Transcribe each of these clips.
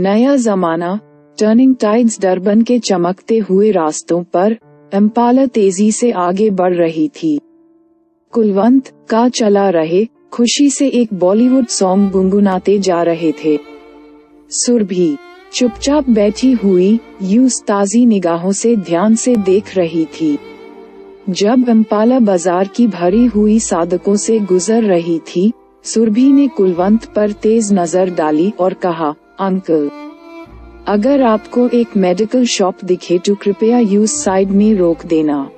नया जमाना turning tides Durban के चमकते हुए रास्तों पर एम्पाला तेज़ी से आगे बढ़ रही थी। कुलवंत, का चला रहे, खुशी से एक बॉलीवुड सॉन्ग गुनगुनाते जा रहे थे। सुरभि, चुपचाप बैठी हुई यूस ताजी निगाहों से ध्यान से देख रही थी। जब अम्पाला बाज़ार की भरी हुई साधकों से गुजर रही थी, सुरभि ने कुलवंत पर तेज नज़र डाली और कहा अंकल अगर आपको एक मेडिकल शॉप दिखे तो कृपया यूज़ साइड में रोक देना।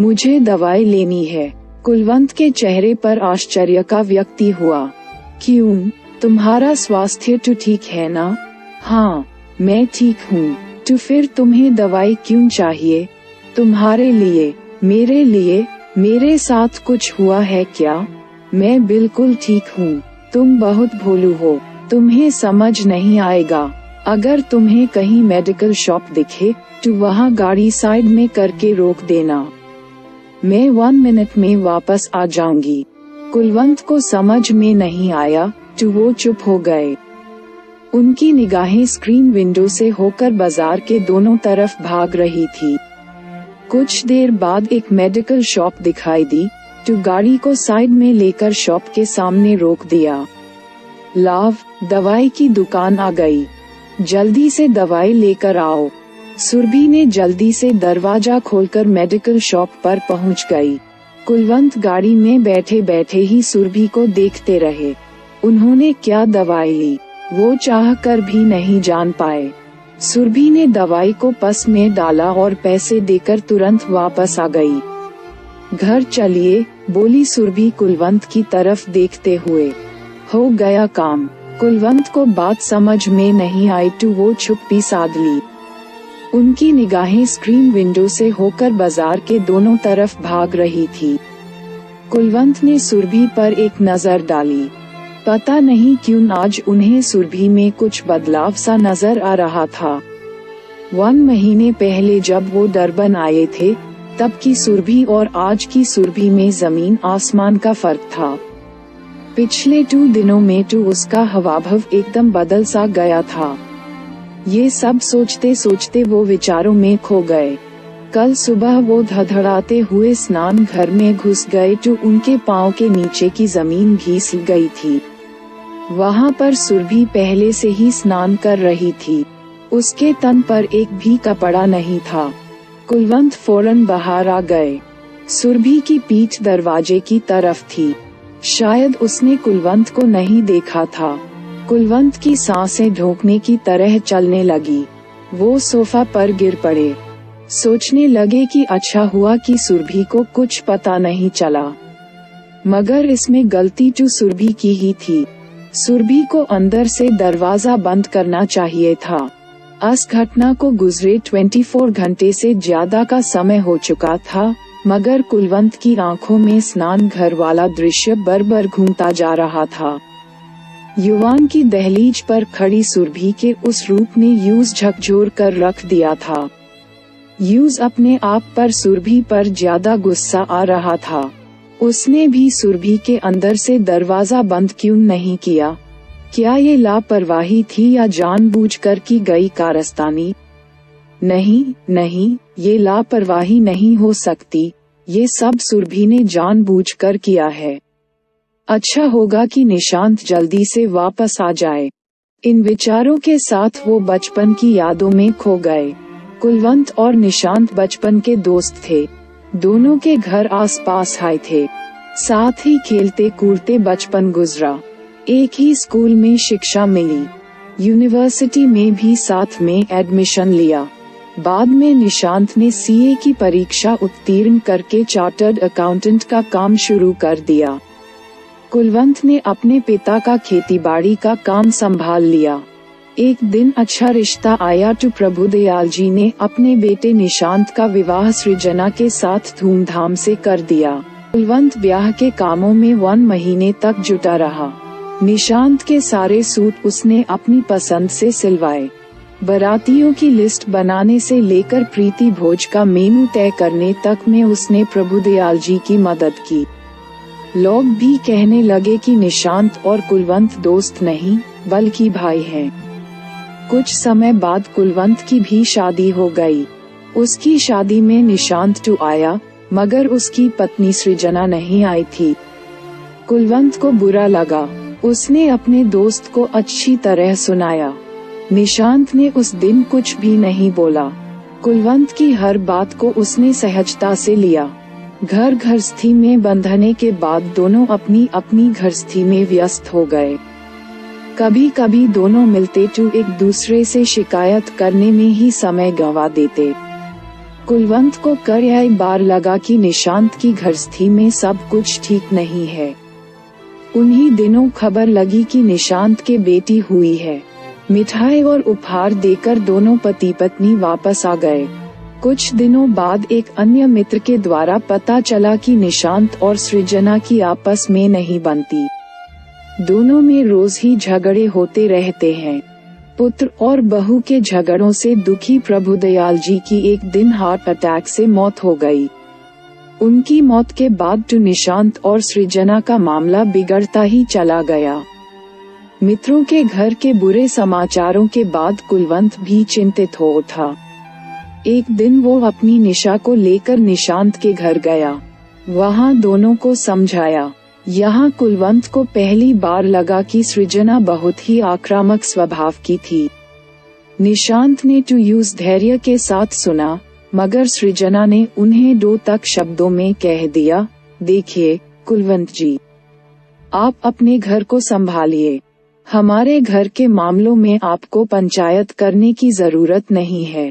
मुझे दवाई लेनी है। कुलवंत के चेहरे पर आश्चर्य का व्यक्ति हुआ। क्यों? तुम्हारा स्वास्थ्य तो ठीक है ना? हाँ मैं ठीक हूँ। तो फिर तुम्हें दवाई क्यों चाहिए? तुम्हारे लिए, मेरे लिए, मेरे साथ कुछ हुआ है क्या? मैं बिल्कुल ठीक हूँ। तुम बहुत भोलू हो। तुम्हें समझ नहीं आएगा। अगर तुम्हें कहीं मेडिकल शॉप दिखे तो वहाँ गाड़ी साइड में करके रोक देना। मैं वन मिनट में वापस आ जाऊँगी। कुलवंत को समझ में नहीं आया तो वो चुप हो गए। उनकी निगाहें स्क्रीन विंडो से होकर बाज़ार के दोनों तरफ़ भाग रही थी। कुछ देर बाद एक मेडिकल शॉप दिखाई दी तो गाड़ी को साइड में लेकर शॉप के सामने रोक दिया। लाभ दवाई की दुकान आ गई। जल्दी से दवाई लेकर आओ। सुरभि ने जल्दी से दरवाज़ा खोलकर मेडिकल शॉप पर पहुँच गई। कुलवंत गाड़ी में बैठे बैठे ही सुरभि को देखते रहे। उन्होंने क्या दवाई ली? वो चाह कर भी नहीं जान पाए। सुरभि ने दवाई को पस में डाला और पैसे देकर तुरंत वापस आ गई। घर चलिए, बोली सुरभि कुलवंत की तरफ़ देखते हुए। हो गया काम। कुलवंत को बात समझ में नहीं आई तो वो छुप्पी साध ली। उनकी निगाहें स्क्रीन विंडो से होकर बाज़ार के दोनों तरफ़ भाग रही थी। कुलवंत ने सुरभि पर एक नज़र डाली। पता नहीं क्यों आज उन्हें सुरभि में कुछ बदलाव सा नज़र आ रहा था। वन महीने पहले जब वो डरबन आए थे, तब की सुरभि और आज की सुरभि में ज़मीन आसमान का फ़र्क था। पिछले टू दिनों में टू उसका हवाभव एकदम बदल सा गया था। ये सब सोचते सोचते वो विचारों में खो गए। कल सुबह वो धड़धड़ाते हुए स्नान घर में घुस गए तो उनके पाँव के नीचे की ज़मीन घीस गई थी। वहाँ पर सुरभि पहले से ही स्नान कर रही थी। उसके तन पर एक भी कपड़ा नहीं था। कुलवंत फ़ौरन बाहर आ गए। सुरभि की पीठ दरवाजे की तरफ़ थी। शायद उसने कुलवंत को नहीं देखा था। कुलवंत की साँसें ढोकने की तरह चलने लगी। वो सोफा पर गिर पड़े। सोचने लगे कि अच्छा हुआ कि सुरभि को कुछ पता नहीं चला। मगर इसमें गलती तो सुरभि की ही थी। सुरभि को अंदर से दरवाज़ा बंद करना चाहिए था। इस घटना को गुजरे 24 घंटे से ज़्यादा का समय हो चुका था। मगर कुलवंत की आँखों में स्नान घर वाला दृश्य बर बर घूमता जा रहा था। युवान की दहलीज पर खड़ी सुरभि के उस रूप ने यूज़ झकझोर कर रख दिया था। यूज़ अपने आप पर सुरभि पर ज़्यादा गुस्सा आ रहा था। उसने भी सुरभि के अंदर से दरवाज़ा बंद क्यों नहीं किया? क्या ये लापरवाही थी या जानबूझकर की गई कारस्तानी? नहीं नहीं, ये लापरवाही नहीं हो सकती। ये सब सुरभि ने जानबूझकर किया है। अच्छा होगा कि निशांत जल्दी से वापस आ जाए। इन विचारों के साथ वो बचपन की यादों में खो गए। कुलवंत और निशांत बचपन के दोस्त थे। दोनों के घर आसपास आए थे। साथ ही खेलते कूदते बचपन गुजरा। एक ही स्कूल में शिक्षा मिली। यूनिवर्सिटी में भी साथ में एडमिशन लिया। बाद में निशांत ने सीए की परीक्षा उत्तीर्ण करके चार्टर्ड अकाउंटेंट का काम शुरू कर दिया। कुलवंत ने अपने पिता का खेतीबाड़ी का काम संभाल लिया। एक दिन अच्छा रिश्ता आया तो प्रभु दयाल जी ने अपने बेटे निशांत का विवाह सृजना के साथ धूमधाम से कर दिया। कुलवंत ब्याह के कामों में वन महीने तक जुटा रहा। निशांत के सारे सूट उसने अपनी पसंद से सिलवाए। बारातियों की लिस्ट बनाने से लेकर प्रीति भोज का मेनू तय करने तक में उसने प्रभुदयाल जी की मदद की। लोग भी कहने लगे कि निशांत और कुलवंत दोस्त नहीं, बल्कि भाई हैं। कुछ समय बाद कुलवंत की भी शादी हो गई। उसकी शादी में निशांत टू आया, मगर उसकी पत्नी सृजना नहीं आई थी। कुलवंत को बुरा लगा। उसने अपने दोस्त को अच्छी तरह सुनाया। निशांत ने उस दिन कुछ भी नहीं बोला। कुलवंत की हर बात को उसने सहजता से लिया। घर घरस्थी में बंधने के बाद दोनों अपनी अपनी घरस्थी में व्यस्त हो गए। कभी कभी दोनों मिलते तो एक दूसरे से शिकायत करने में ही समय गवा देते। कुलवंत को कर बार लगा कि निशांत की घरस्थी में सब कुछ ठीक नहीं है। उन्हीं दिनों खबर लगी कि निशांत के बेटी हुई है। मिठाई और उपहार देकर दोनों पति पत्नी वापस आ गए। कुछ दिनों बाद एक अन्य मित्र के द्वारा पता चला कि निशांत और सृजना की आपस में नहीं बनती। दोनों में रोज ही झगड़े होते रहते हैं। पुत्र और बहू के झगड़ों से दुखी प्रभुदयाल जी की एक दिन हार्ट अटैक से मौत हो गई। उनकी मौत के बाद टू निशांत और सृजना का मामला बिगड़ता ही चला गया। मित्रों के घर के बुरे समाचारों के बाद कुलवंत भी चिंतित हो उठा। एक दिन वो अपनी निशा को लेकर निशांत के घर गया। वहाँ दोनों को समझाया। यहाँ कुलवंत को पहली बार लगा कि सृजना बहुत ही आक्रामक स्वभाव की थी। निशांत ने टू यूज़ धैर्य के साथ सुना, मगर सृजना ने उन्हें दो तक शब्दों में कह दिया, देखिए, कुलवंत जी, आप अपने घर को संभालिए। हमारे घर के मामलों में आपको पंचायत करने की ज़रूरत नहीं है।